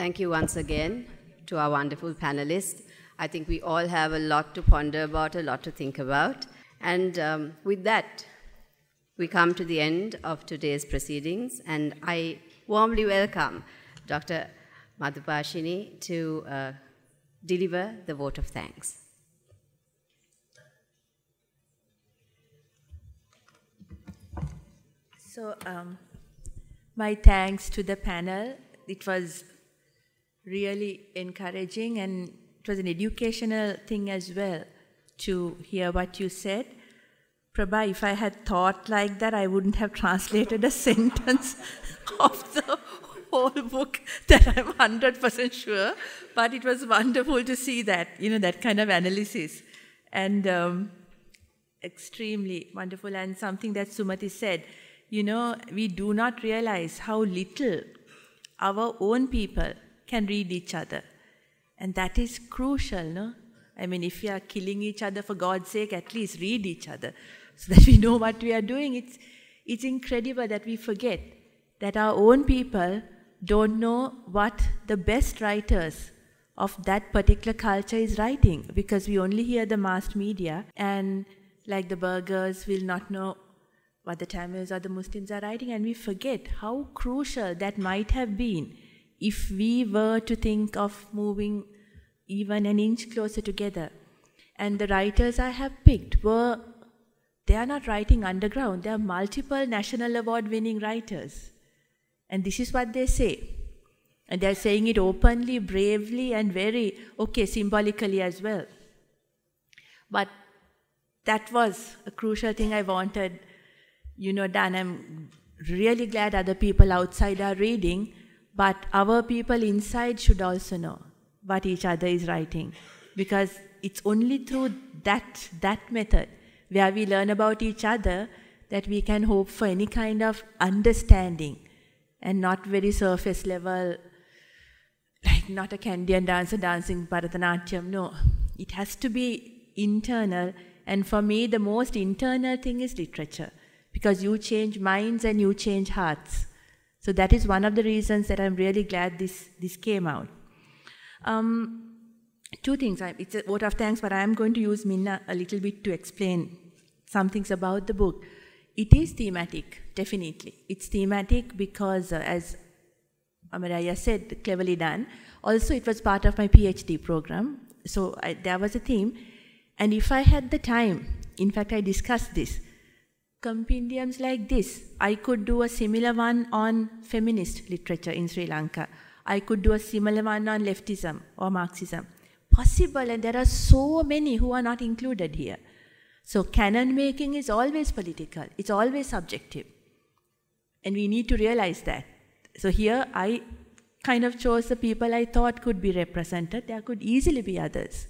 Thank you once again to our wonderful panelists. I think we all have a lot to ponder about, a lot to think about. And um, with that, we come to the end of today's proceedings, and I warmly welcome Dr. Madhubhashini to uh, deliver the vote of thanks. So, um, my thanks to the panel. It was really encouraging and it was an educational thing as well to hear what you said. Prabha, if I had thought like that, I wouldn't have translated a sentence of the whole book that I'm 100% sure. But it was wonderful to see that, you know, that kind of analysis. And um, extremely wonderful. And something that Sumati said, you know, we do not realize how little our own people can read each other. And that is crucial, no? I mean, if we are killing each other for God's sake, at least read each other so that we know what we are doing. It's, it's incredible that we forget that our own people don't know what the best writers of that particular culture is writing because we only hear the mass media and like the Burghers will not know what the Tamils or the Muslims are writing and we forget how crucial that might have been if we were to think of moving even an inch closer together. And the writers I have picked were, they are not writing underground, they are multiple national award winning writers. And this is what they say. And they're saying it openly, bravely, and very, okay, symbolically as well. But that was a crucial thing I wanted, you know, done. I'm really glad other people outside are reading, but our people inside should also know what each other is writing. Because it's only through that, that method where we learn about each other that we can hope for any kind of understanding and not very surface level, like not a Kandyan dancer dancing Bharatanatyam. No, it has to be internal. And for me, the most internal thing is literature because you change minds and you change hearts. So that is one of the reasons that I'm really glad this, this came out. Um, two things. It's a vote of thanks, but I am going to use Minna a little bit to explain some things about the book. It is thematic, definitely. It's thematic because, uh, as Amaraya said, cleverly done. Also, it was part of my PhD program, so I, there was a theme. And if I had the time, in fact, I discussed this, compendiums like this, I could do a similar one on feminist literature in Sri Lanka. I could do a similar one on leftism or Marxism. Possible, and there are so many who are not included here. So, canon making is always political, it's always subjective. And we need to realize that. So, here I kind of chose the people I thought could be represented. There could easily be others.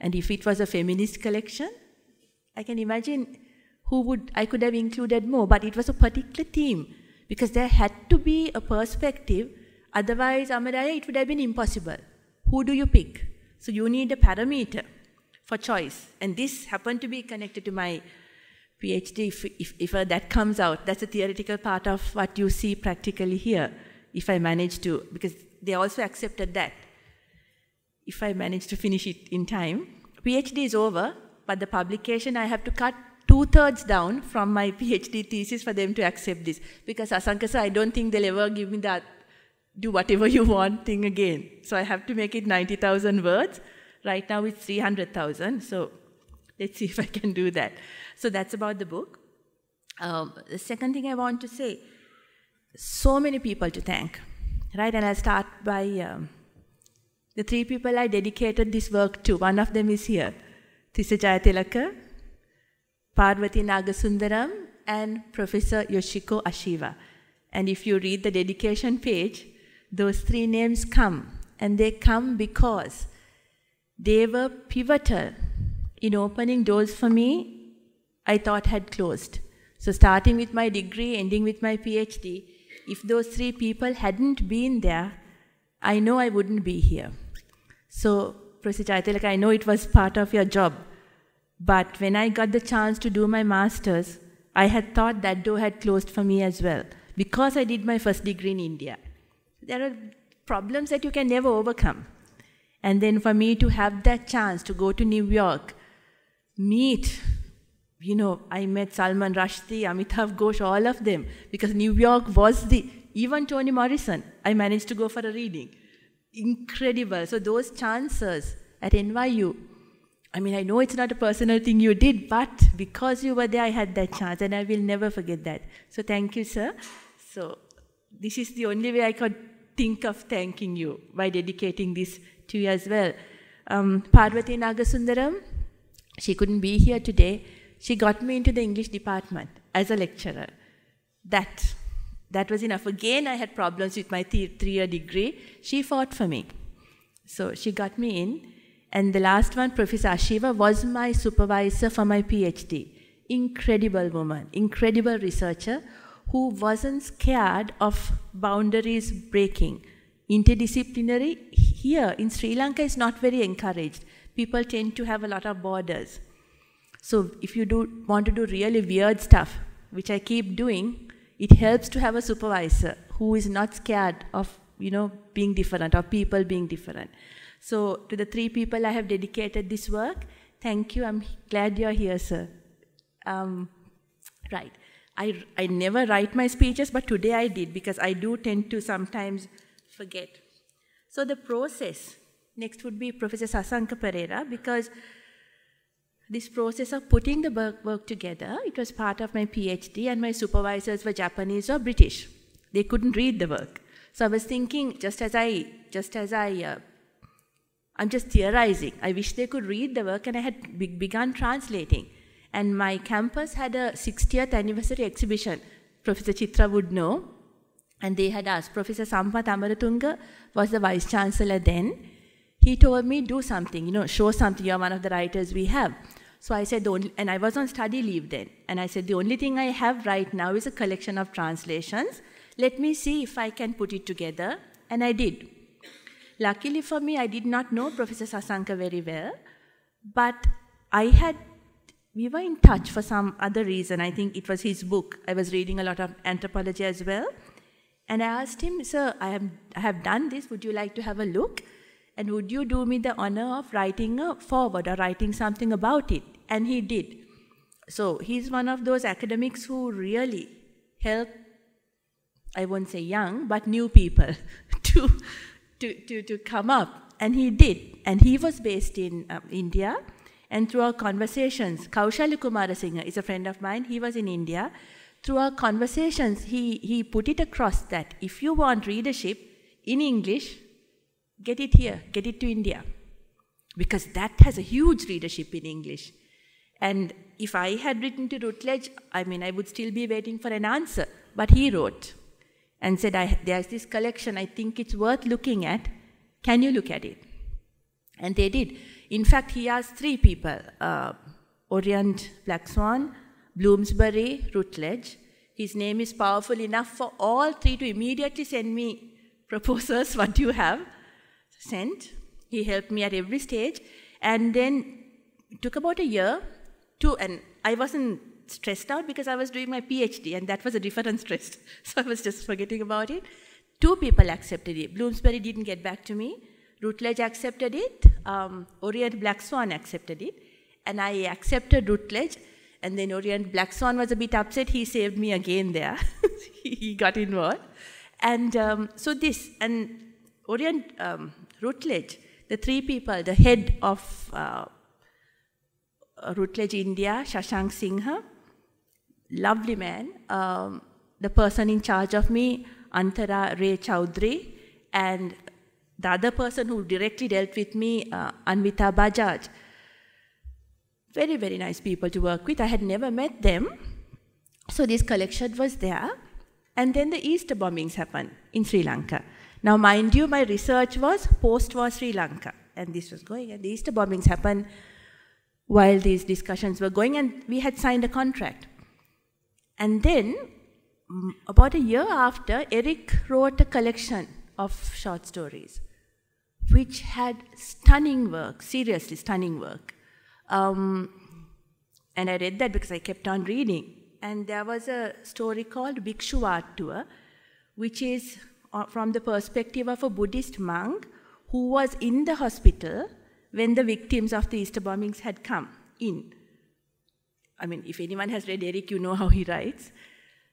And if it was a feminist collection, I can imagine who would I could have included more, but it was a particular theme because there had to be a perspective. Otherwise, Amaraya, it would have been impossible. Who do you pick? So you need a parameter for choice. And this happened to be connected to my PhD. If, if, if uh, that comes out, that's a theoretical part of what you see practically here. If I manage to, because they also accepted that. If I manage to finish it in time, PhD is over, but the publication I have to cut two thirds down from my PhD thesis for them to accept this. Because Asanka said, I don't think they'll ever give me that do whatever you want thing again. So I have to make it 90,000 words. Right now it's 300,000. So let's see if I can do that. So that's about the book. Um, the second thing I want to say so many people to thank, right? And I'll start by um, the three people I dedicated this work to. One of them is here Tissa Jayatilaka, Parvati Nagasundaram, and Professor Yoshiko Ashiwa. And if you read the dedication page, those three names come. And they come because they were pivotal in opening doors for me I thought had closed. So, starting with my degree, ending with my PhD, if those three people hadn't been there, I know I wouldn't be here. So, Professor Jayatilaka, I know it was part of your job, but when I got the chance to do my master's, I had thought that door had closed for me as well because I did my first degree in India. There are problems that you can never overcome. And then for me to have that chance to go to New York, meet, you know, I met Salman Rushdie, Amitav Ghosh, all of them, because New York was the, even Toni Morrison, I managed to go for a reading. Incredible. So those chances at NYU, I mean, I know it's not a personal thing you did, but because you were there, I had that chance, and I will never forget that. So thank you, sir. So this is the only way I could think of thanking you by dedicating this to you as well. Um, Parvati Nagasundaram, she couldn't be here today. She got me into the English department as a lecturer. That, that was enough. Again, I had problems with my three-year degree. She fought for me. So she got me in. And the last one, Professor Ashiwa, was my supervisor for my PhD. Incredible woman, incredible researcher who wasn't scared of boundaries breaking. Interdisciplinary, here in Sri Lanka, is not very encouraged. People tend to have a lot of borders. So if you do want to do really weird stuff, which I keep doing, it helps to have a supervisor who is not scared of you know being different or people being different. So to the three people I have dedicated this work, thank you. I'm glad you're here, sir. Um, right. I, I never write my speeches, but today I did because I do tend to sometimes forget. So the process, next would be Professor Sasanka Perera because this process of putting the work, work together, it was part of my PhD and my supervisors were Japanese or British. They couldn't read the work. So I was thinking, just as I, just as I, uh, I'm just theorizing. I wish they could read the work and I had be begun translating. And my campus had a 60th anniversary exhibition. Professor Chitra would know. And they had asked, Professor Sampath Amaratunga was the vice chancellor then. He told me, do something, you know, show something. You're one of the writers we have. So I said, only, and I was on study leave then. And I said, the only thing I have right now is a collection of translations. Let me see if I can put it together. And I did. Luckily for me, I did not know Professor Sasanka very well. But I had we were in touch for some other reason. I think it was his book. I was reading a lot of anthropology as well. And I asked him, Sir, I have, I have done this. Would you like to have a look? And would you do me the honor of writing a foreword or writing something about it? And he did. So he's one of those academics who really help, I won't say young, but new people to, to, to, to come up. And he did. And he was based in um, India. And through our conversations, Kaushalya Kumarasinghe is a friend of mine. He was in India. Through our conversations, he, he put it across that if you want readership in English, get it here, get it to India. Because that has a huge readership in English. And if I had written to Routledge, I mean, I would still be waiting for an answer. But he wrote and said, There's this collection, I think it's worth looking at. Can you look at it? And they did. In fact, he asked three people uh, Orient Black Swan, Bloomsbury, Routledge. His name is powerful enough for all three to immediately send me proposals. What do you have? Sent. He helped me at every stage. And then took about a year to, and I wasn't stressed out because I was doing my PhD, and that was a different stress. So I was just forgetting about it. Two people accepted it. Bloomsbury didn't get back to me. Routledge accepted it, um, Orient Black Swan accepted it, and I accepted Routledge. And then Orient Black Swan was a bit upset. He saved me again there. he got involved. And um, so this, and Orient um, Routledge, the three people, the head of uh, Routledge India, Shashank Sinha, lovely man. Um, the person in charge of me, Antara Ray Chowdhury, and the other person who directly dealt with me, uh, Anvita Bajaj, very, very nice people to work with. I had never met them. So this collection was there. And then the Easter bombings happened in Sri Lanka. Now, mind you, my research was post-war Sri Lanka. And this was going, and the Easter bombings happened while these discussions were going, and we had signed a contract. And then, about a year after, Eric wrote a collection of short stories, which had stunning work, seriously stunning work. Um, and I read that because I kept on reading. And there was a story called Bhikshu Art Tour, which is uh, from the perspective of a Buddhist monk who was in the hospital when the victims of the Easter bombings had come in. I mean, if anyone has read Eric, you know how he writes.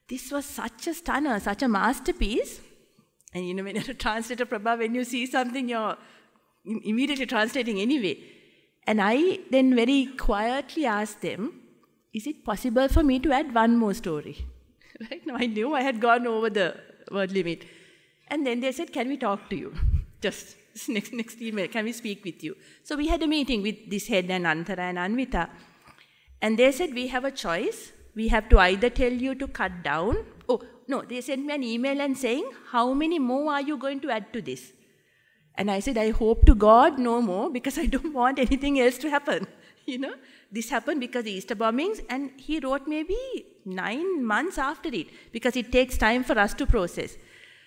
This was such a stunner, such a masterpiece. And you know, when you're a translator, Prabha, when you see something, you're immediately translating anyway. And I then very quietly asked them, is it possible for me to add one more story? right now, I knew I had gone over the word limit. And then they said, can we talk to you? Just next, next email, can we speak with you? So we had a meeting with this head and Antara and Anvita. And they said, we have a choice. We have to either tell you to cut down. Oh, no, they sent me an email and saying, how many more are you going to add to this? And I said, I hope to God no more because I don't want anything else to happen. You know, this happened because the Easter bombings, and he wrote maybe nine months after it because it takes time for us to process.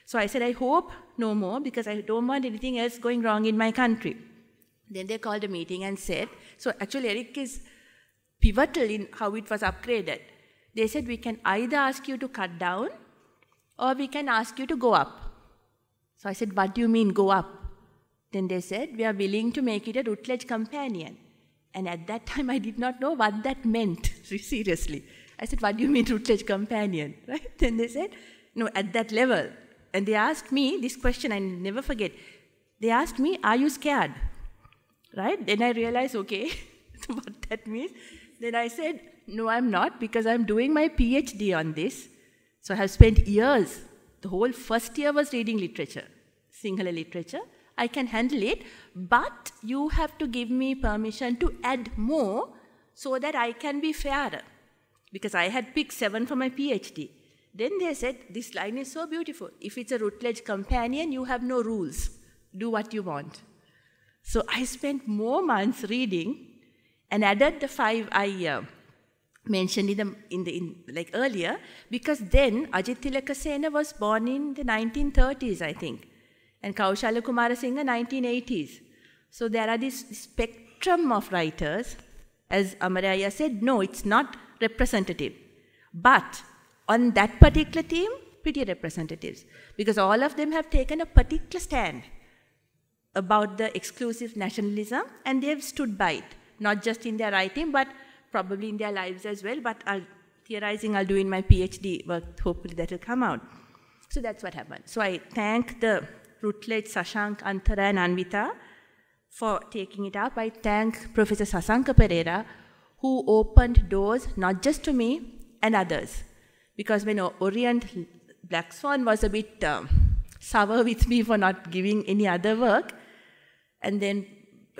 So I said, I hope no more because I don't want anything else going wrong in my country. Then they called a meeting and said, so actually Eric is pivotal in how it was upgraded. They said, we can either ask you to cut down or we can ask you to go up. So I said, what do you mean go up? Then they said, we are willing to make it a Routledge companion. And at that time, I did not know what that meant, seriously. I said, what do you mean Routledge companion? Right? Then they said, no, at that level. And they asked me this question, I never forget. They asked me, are you scared? Right? Then I realized, okay, what that means. Then I said, no, I'm not, because I'm doing my PhD on this. So I have spent years, the whole first year was reading literature, Sinhala literature. I can handle it, but you have to give me permission to add more so that I can be fairer. Because I had picked seven for my PhD. Then they said, This line is so beautiful. If it's a Routledge companion, you have no rules. Do what you want. So I spent more months reading and added the five I uh, mentioned in the, in the in, like earlier, because then Ajit Tilakasena was born in the 1930s, I think and Kaushalya Kumarasinghe 1980s. So there are this spectrum of writers. As Amaraya said, no, it's not representative. But on that particular team, pretty representatives. Because all of them have taken a particular stand about the exclusive nationalism and they have stood by it. Not just in their writing, but probably in their lives as well. But I'll, theorizing I'll do in my PhD work, hopefully that will come out. So that's what happened. So I thank the Routledge, Shashank, Antara, and Anvita for taking it up. I thank Professor Sasanka Perera, who opened doors not just to me and others. Because when Orient Black Swan was a bit um, sour with me for not giving any other work, and then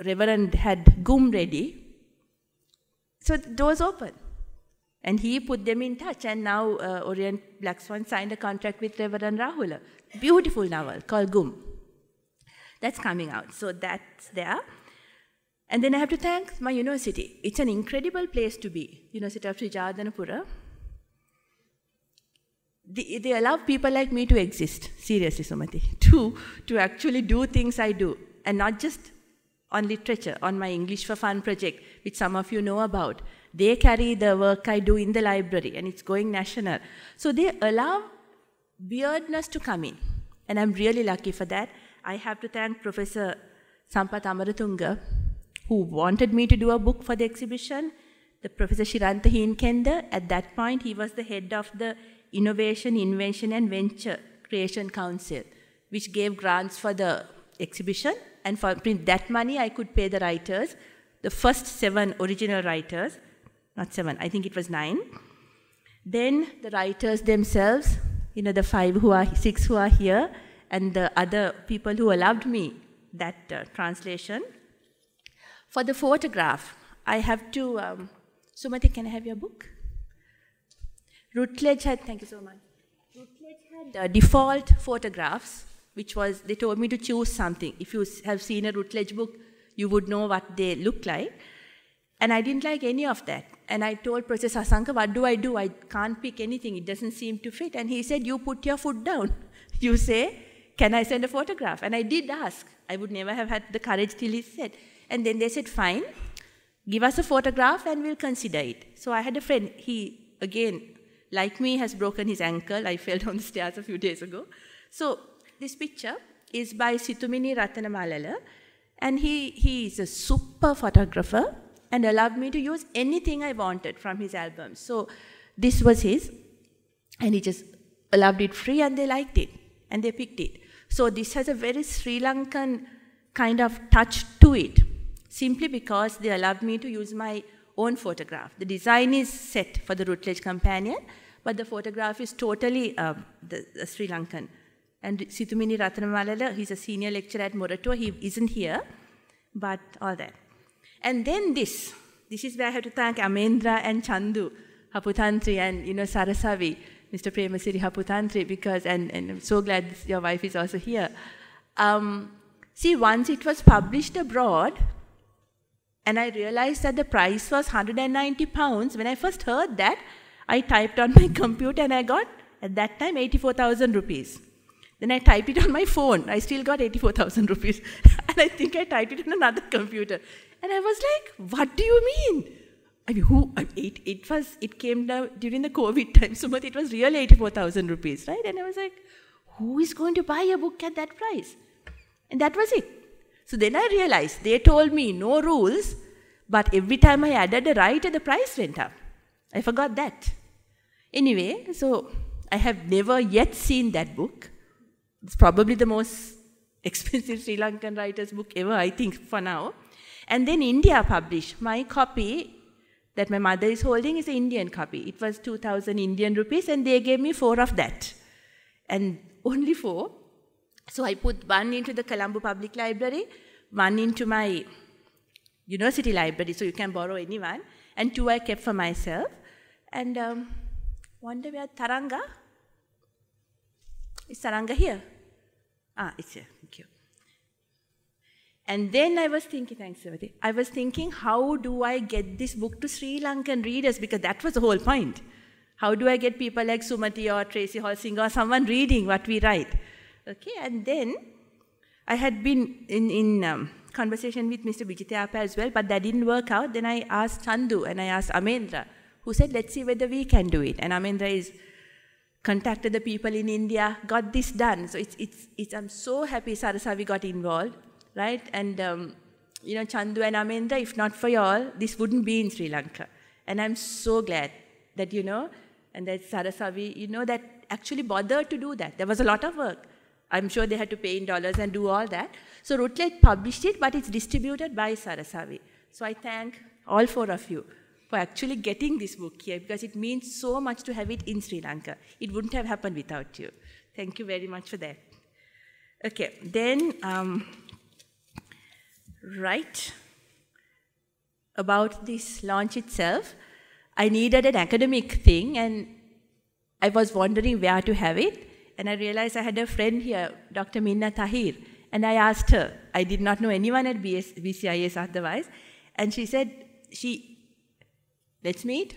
Reverend had GUM ready, so the doors open. And he put them in touch, and now uh, Orient Black Swan signed a contract with Reverend Rahula beautiful novel called Gum. That's coming out. So that's there. And then I have to thank my university. It's an incredible place to be, University of Sri. They, they allow people like me to exist, seriously, Sumati, to, to actually do things I do, and not just on literature, on my English for Fun project, which some of you know about. They carry the work I do in the library, and it's going national. So they allow weirdness to come in. And I'm really lucky for that. I have to thank Professor Sampath Amaratunga, who wanted me to do a book for the exhibition. The Professor Shiranta Heenkenda, at that point, he was the head of the Innovation, Invention and Venture Creation Council, which gave grants for the exhibition. And for that money, I could pay the writers, the first seven original writers, not seven, I think it was nine. Then the writers themselves you know, the five who are, six who are here, and the other people who allowed me that uh, translation. For the photograph, I have to, um, Sumati, can I have your book? Routledge had, thank you so much. Routledge had uh, default photographs, which was, they told me to choose something. If you have seen a Routledge book, you would know what they look like. And I didn't like any of that. And I told Professor Sasanka, what do I do? I can't pick anything. It doesn't seem to fit. And he said, you put your foot down. You say, can I send a photograph? And I did ask. I would never have had the courage till he said. And then they said, fine, give us a photograph and we'll consider it. So I had a friend, he, again, like me, has broken his ankle. I fell down the stairs a few days ago. So this picture is by Situmini Ratanamalala, and he, he is a super photographer and allowed me to use anything I wanted from his albums. So this was his, and he just allowed it free, and they liked it, and they picked it. So this has a very Sri Lankan kind of touch to it, simply because they allowed me to use my own photograph. The design is set for the Routledge Companion, but the photograph is totally uh, the, the Sri Lankan. And Situmini Ratanamalala, he's a senior lecturer at Moratuwa, he isn't here, but all that. And then this, this is where I have to thank Amendra and Chandu, Haputantri, and you know Sarasavi, Mr. Premasiri Haputantri, because, and, and I'm so glad your wife is also here. Um, see, once it was published abroad, and I realized that the price was 190 pounds. When I first heard that, I typed on my computer and I got, at that time, 84,000 rupees. Then I typed it on my phone. I still got 84,000 rupees. and I think I typed it on another computer. And I was like, what do you mean? I mean, who, it, it was, it came down during the COVID time, so but it was really 84,000 rupees, right? And I was like, who is going to buy a book at that price? And that was it. So then I realized they told me no rules, but every time I added a writer, the price went up. I forgot that. Anyway, so I have never yet seen that book. It's probably the most expensive Sri Lankan writer's book ever, I think, for now. And then India published. My copy that my mother is holding is an Indian copy. It was 2000 Indian rupees, and they gave me four of that. And only four. So I put one into the Colombo Public Library, one into my university library, so you can borrow anyone, and two I kept for myself. And um, wonder where Taranga? Is Taranga here? Ah, it's here. Thank you. And then I was thinking, thanks, Savati. I was thinking, how do I get this book to Sri Lankan readers? Because that was the whole point. How do I get people like Sumati or Tracy Holsinger or someone reading what we write? Okay, and then I had been in, in um, conversation with Mr. Vijitha Yapa as well, but that didn't work out. Then I asked Chandu and I asked Amendra, who said, let's see whether we can do it. And Amendra is contacted the people in India, got this done. So it's, it's, it's, I'm so happy Sarasavi got involved right? And, um, you know, Chandu and Amendra, if not for y'all, this wouldn't be in Sri Lanka. And I'm so glad that, you know, and that Sarasavi, you know, that actually bothered to do that. There was a lot of work. I'm sure they had to pay in dollars and do all that. So Routledge published it, but it's distributed by Sarasavi. So I thank all four of you for actually getting this book here because it means so much to have it in Sri Lanka. It wouldn't have happened without you. Thank you very much for that. Okay, then um, right about this launch itself, I needed an academic thing and I was wondering where to have it. And I realized I had a friend here, Dr. Minna Tahir, and I asked her. I did not know anyone at BCIS otherwise. And she said, she, let's meet.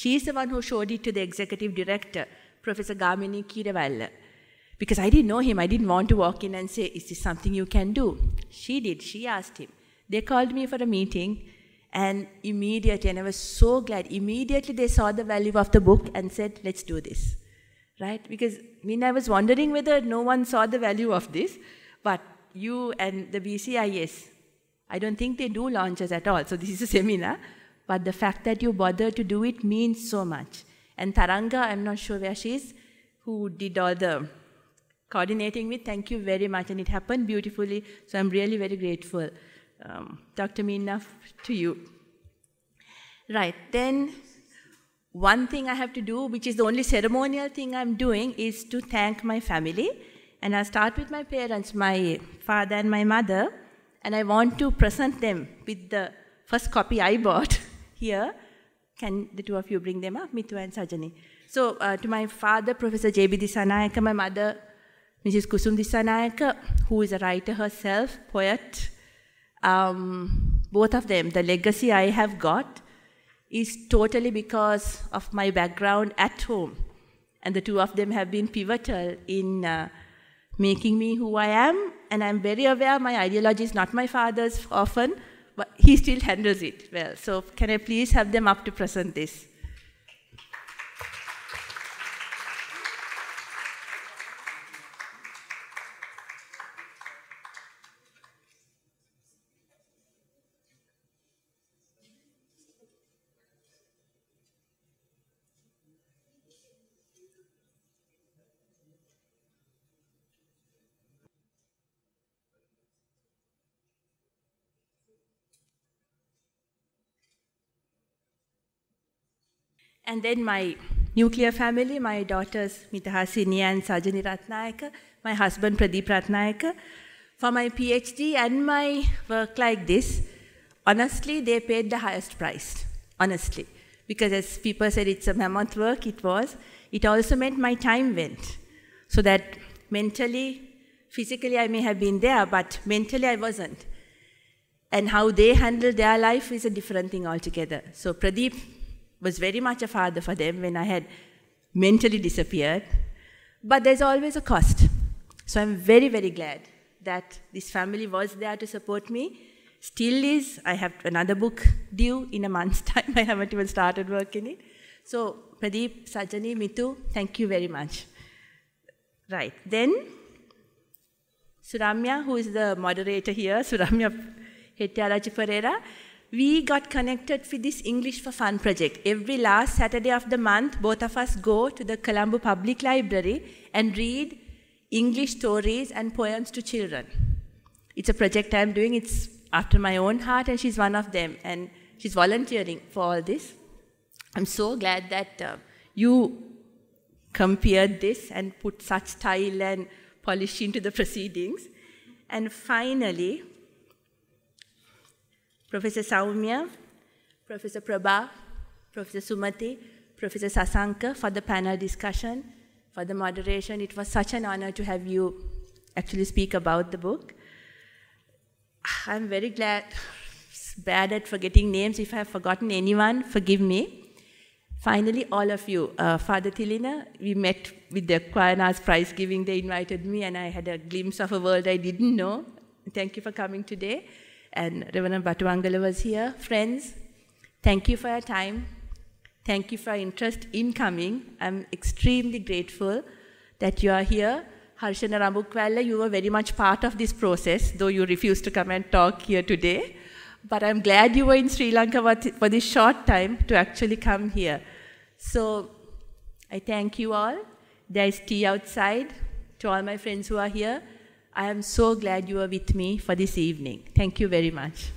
She's the one who showed it to the executive director, Professor Gamini Keerawella because I didn't know him. I didn't want to walk in and say, Is this something you can do? She did. She asked him. They called me for a meeting, and immediately, and I was so glad, immediately they saw the value of the book and said, Let's do this. Right? Because I mean, I was wondering whether no one saw the value of this, but you and the BCIS, I don't think they do launches at all. So this is a seminar, but the fact that you bother to do it means so much. And Taranga, I'm not sure where she is, who did all the coordinating with. Thank you very much. And it happened beautifully. So I'm really very grateful. Um, Dr. Minna, to you. Right. Then one thing I have to do, which is the only ceremonial thing I'm doing, is to thank my family. And I'll start with my parents, my father and my mother. And I want to present them with the first copy I bought here. Can the two of you bring them up, Mitu and Sajani? So, uh, to my father, Professor J.B. Disanayaka, my mother, Mrs. Kusum Disanayaka, who is a writer herself, poet. Um, both of them, the legacy I have got is totally because of my background at home. And the two of them have been pivotal in uh, making me who I am. And I'm very aware my ideology is not my father's often, but he still handles it well. So, can I please have them up to present this? And then my nuclear family, my daughters Mitahasini and Sajani Ratnayake, my husband Pradeep Ratnayake. For my PhD and my work like this, honestly, they paid the highest price, honestly. Because as people said, it's a mammoth work, it was. It also meant my time went. So that mentally, physically, I may have been there, but mentally, I wasn't. And how they handled their life is a different thing altogether. So Pradeep was very much a father for them when I had mentally disappeared. But there's always a cost. So I'm very, very glad that this family was there to support me. Still is. I have another book due in a month's time. I haven't even started working it. So Pradeep, Sajani, Mitu, thank you very much. Right. Then Suramya, who is the moderator here, Suramya Hettiarachchi Pereira, we got connected with this English for Fun project. Every last Saturday of the month, both of us go to the Colombo Public Library and read English stories and poems to children. It's a project I'm doing. It's after my own heart, and she's one of them. And she's volunteering for all this. I'm so glad that uh, you compared this and put such style and polish into the proceedings. And finally, Professor Saumya, Professor Prabha, Professor Sumati, Professor Sasanka for the panel discussion, for the moderation. It was such an honor to have you actually speak about the book. I'm very glad, bad at forgetting names. If I have forgotten anyone, forgive me. Finally, all of you, uh, Father Tilina, we met with the Aquinas Prize giving. They invited me, and I had a glimpse of a world I didn't know. Thank you for coming today and Reverend Batuangala was here. Friends, thank you for your time. Thank you for your interest in coming. I'm extremely grateful that you are here. Harshana Rambukwala, you were very much part of this process, though you refused to come and talk here today. But I'm glad you were in Sri Lanka for this short time to actually come here. So I thank you all. There is tea outside to all my friends who are here. I am so glad you are with me for this evening. Thank you very much.